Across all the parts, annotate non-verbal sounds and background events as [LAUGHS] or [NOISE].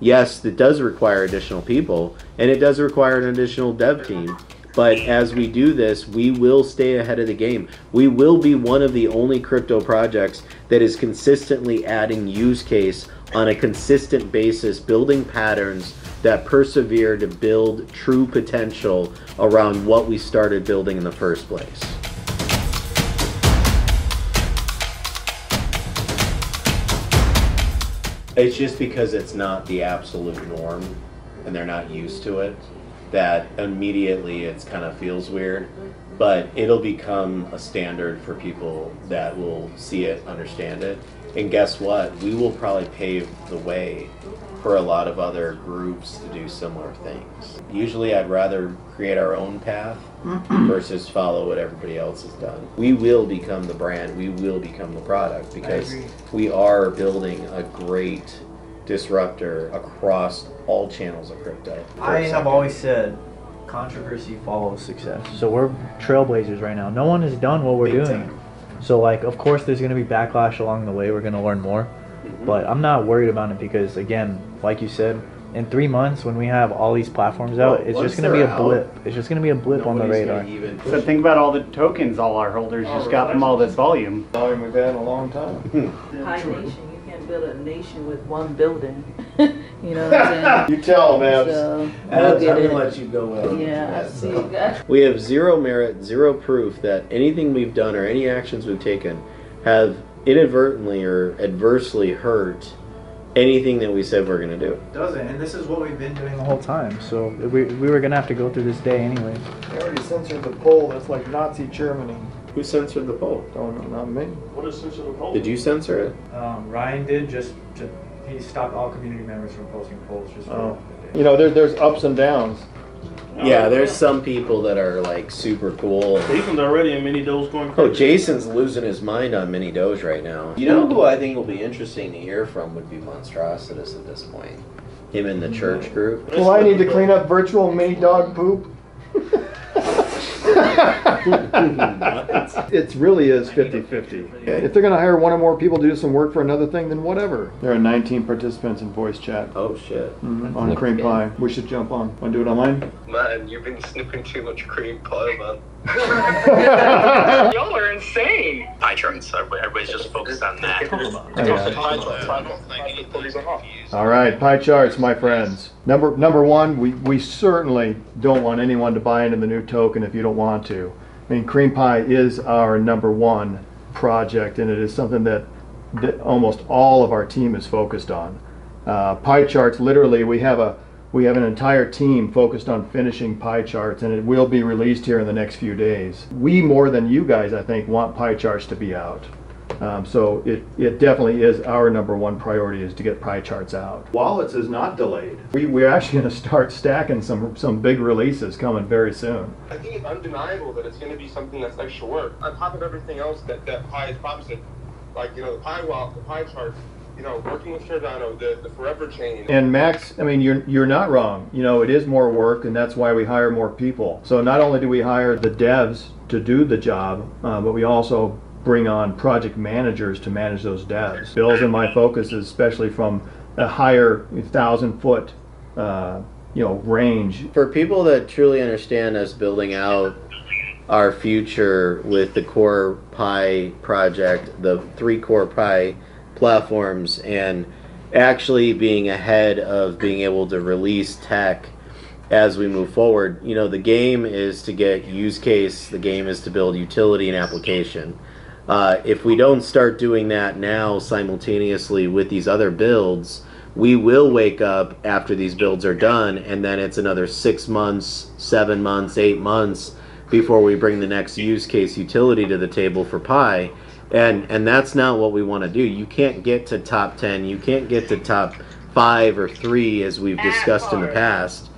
yes, it does require additional people and it does require an additional dev team. But as we do this, we will stay ahead of the game. We will be one of the only crypto projects that is consistently adding use case on a consistent basis, building patterns that persevere to build true potential around what we started building in the first place. It's just because it's not the absolute norm and they're not used to it that immediately it's kind of feels weird. But it'll become a standard for people that will see it, understand it. And guess what? We will probably pave the way for a lot of other groups to do similar things. Usually, I'd rather create our own path [CLEARS THROAT] versus follow what everybody else has done. We will become the brand, we will become the product because we are building a great disruptor across all channels of crypto. I have second. always said controversy follows success. So we're trailblazers right now. No one has done what we're Big doing. time. So like of course there's gonna be backlash along the way. We're gonna learn more. Mm-hmm. But I'm not worried about it because again, like you said, in three months when we have all these platforms out, Well, it's just gonna be a they're out, blip. It's just gonna be a blip on the radar. gonna So think about all the tokens all our holders just got from all this volume. volume we've had in a long time. [LAUGHS] PYE Nation, you can't build a nation with one building. [LAUGHS] you know what I'm You tell them, saying? Abs. So, I'm we'll gonna let you go well. Yeah, I see you guys. We have zero merit, zero proof that anything we've done or any actions we've taken have inadvertently or adversely hurt anything that we said we're going to do. Doesn't, and this is what we've been doing the whole time. So we, we were gonna have to go through this day anyway. They already censored the poll. That's like Nazi Germany. Who censored the poll? Oh, no, not me. What is censored the poll? Did you censor it? Um, Ryan did just, to, he stopped all community members from posting polls just for Oh. You know, there, there's ups and downs. Yeah, there's some people that are like super cool. Jason's already in Mini Doge going crazy. Oh. Jason's losing his mind on Mini Doge right now. You know who I think will be interesting to hear from would be Monstrositus at this point. Him in the church group. Well, I need to clean up virtual mini dog poop. [LAUGHS] [LAUGHS] it really is 50 50. If they're going to hire one or more people to do some work for another thing, then whatever. There are 19 participants in voice chat Oh shit. mhm, on CreamPYE. We should jump on. Want to do it online? Man, you've been snipping too much cream pie, man. [LAUGHS] Y'all are insane. Pie charts, so everybody's just focused on that. All right, pie charts, my friends. Number number one, we, we certainly don't want anyone to buy into the new token if you don't want to. I mean, CreamPYE is our number one project, and it is something that, that almost all of our team is focused on. Uh, pie charts, literally, we have a we have an entire team focused on finishing pie charts, and it will be released here in the next few days. We more than you guys, I think, want pie charts to be out. Um, so it, it definitely is our number one priority is to get pie charts out. Wallets is not delayed. We, we're actually going to start stacking some some big releases coming very soon. I think it's undeniable that it's going to be something that's extra work. On top of everything else that, that PYE is promising, like, you know, the PYE wallet, the PYE chart, you know, working with Cardano, the, the Forever Chain. And Max, I mean, you're you're not wrong. You know, it is more work, and that's why we hire more people. So not only do we hire the devs to do the job, uh, but we also bring on project managers to manage those devs. Bill's and my focus is especially from a higher thousand foot, uh, you know, range. For people that truly understand us building out our future with the core PYE project, the three core PYE platforms, and actually being ahead of being able to release tech as we move forward, you know, the game is to get use case, the game is to build utility and application. Uh, if we don't start doing that now simultaneously with these other builds, we will wake up after these builds are done, and then it's another six months, seven months, eight months before we bring the next use case utility to the table for PYE. And and that's not what we want to do. You can't get to top ten. You can't get to top five or three as we've discussed in the past.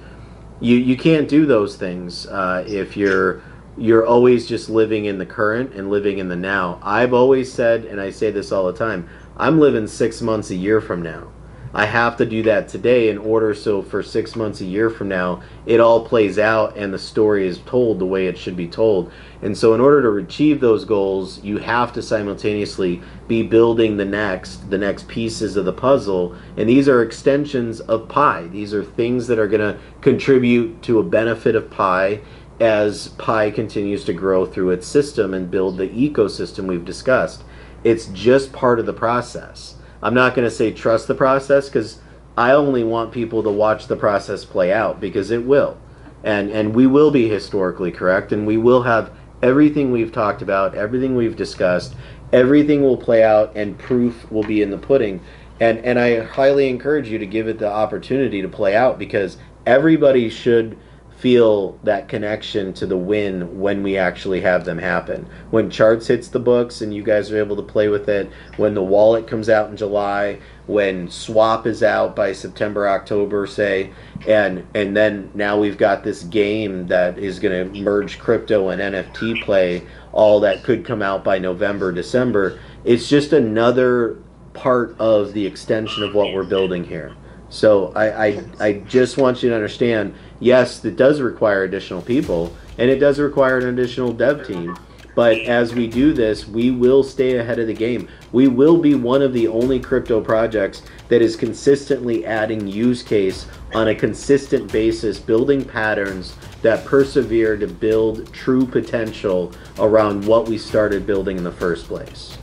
You you can't do those things uh, if you're you're always just living in the current and living in the now. I've always said, and I say this all the time, I'm living six months a year from now. I have to do that today in order so for six months, a year from now, it all plays out and the story is told the way it should be told. And so, in order to achieve those goals, you have to simultaneously be building the next, the next pieces of the puzzle. And these are extensions of PYE. These are things that are going to contribute to a benefit of PYE as PYE continues to grow through its system and build the ecosystem we've discussed. It's just part of the process. I'm not going to say trust the process because I only want people to watch the process play out because it will. And, and we will be historically correct and we will have everything we've talked about, everything we've discussed, everything will play out and proof will be in the pudding. And, and I highly encourage you to give it the opportunity to play out because everybody should feel that connection to the win when we actually have them happen. When charts hits the books and you guys are able to play with it, when the wallet comes out in July, when swap is out by September, October, say, and and then now we've got this game that is going to merge crypto and NFT play, all that could come out by November, December. It's just another part of the extension of what we're building here. So I, I, I just want you to understand, yes, it does require additional people, and it does require an additional dev team. But as we do this, we will stay ahead of the game. We will be one of the only crypto projects that is consistently adding use case on a consistent basis, building patterns that persevere to build true potential around what we started building in the first place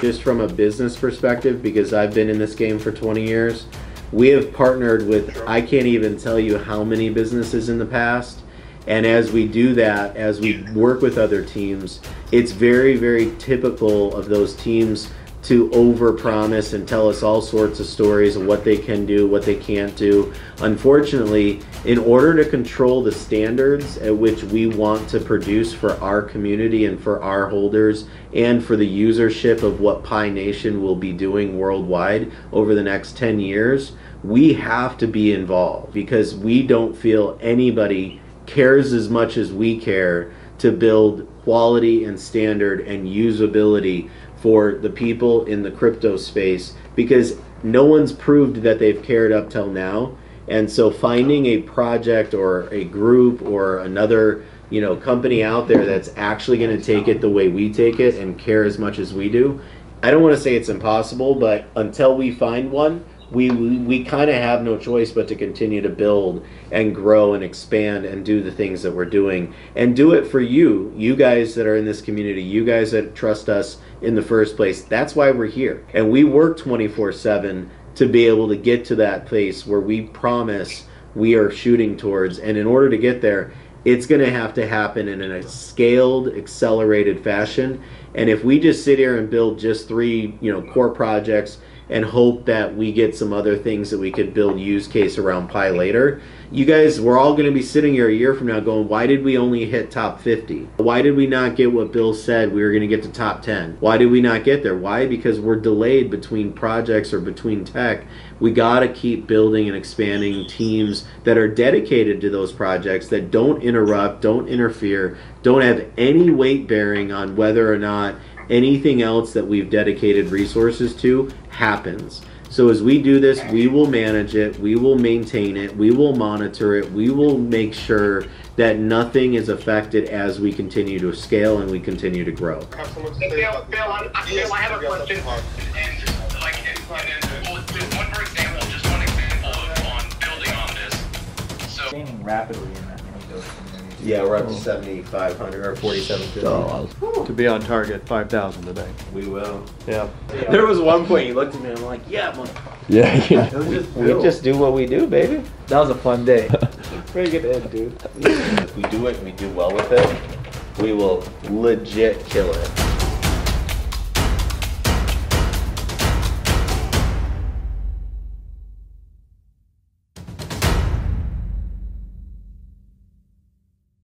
just from a business perspective, because I've been in this game for 20 years, we have partnered with, I can't even tell you how many businesses in the past. And as we do that, as we work with other teams, it's very, very typical of those teams to overpromise and tell us all sorts of stories of what they can do, what they can't do. Unfortunately, in order to control the standards at which we want to produce for our community and for our holders and for the usership of what PYE Nation will be doing worldwide over the next 10 years, we have to be involved because we don't feel anybody cares as much as we care to build quality and standard and usability for the people in the crypto space because no one's proved that they've cared up till now. And so finding a project or a group or another, you know, company out there that's actually going to take it the way we take it and care as much as we do. I don't want to say it's impossible, but until we find one, we we, we kind of have no choice but to continue to build and grow and expand and do the things that we're doing. And do it for you you guys that are in this community you guys that trust us in the first place. That's why we're here. And we work 24/7 to be able to get to that place where we promise we are shooting towards. And in order to get there it's going to have to happen in a scaled accelerated fashion. And if we just sit here and build just three you know core projects and hope that we get some other things that we could build use case around PYE later. You guys, we're all going to be sitting here a year from now going, why did we only hit top 50? Why did we not get what Bill said we were going to get to top 10? Why did we not get there? Why? Because we're delayed between projects or between tech. We got to keep building and expanding teams that are dedicated to those projects that don't interrupt, don't interfere, don't have any weight bearing on whether or not anything else that we've dedicated resources to happens. So as we do this, we will manage it, we will maintain it, we will monitor it, we will make sure that nothing is affected as we continue to scale and we continue to grow. Have someone to Bill, Bill, about I, I, Bill, I have a question. about And like, and, and, well, just one for example, just one example of on building on this. So. Gaining rapidly in that many of those communities. Yeah, we're up to 7,500 or 4,750. To be on target, 5,000 today. We will. Yeah. There was one point you looked at me and I'm like, yeah, man. Yeah, yeah. Was just We Bill. just do what we do, baby. That was a fun day. [LAUGHS] Pretty good end, dude. If we do it and we do well with it, we will legit kill it.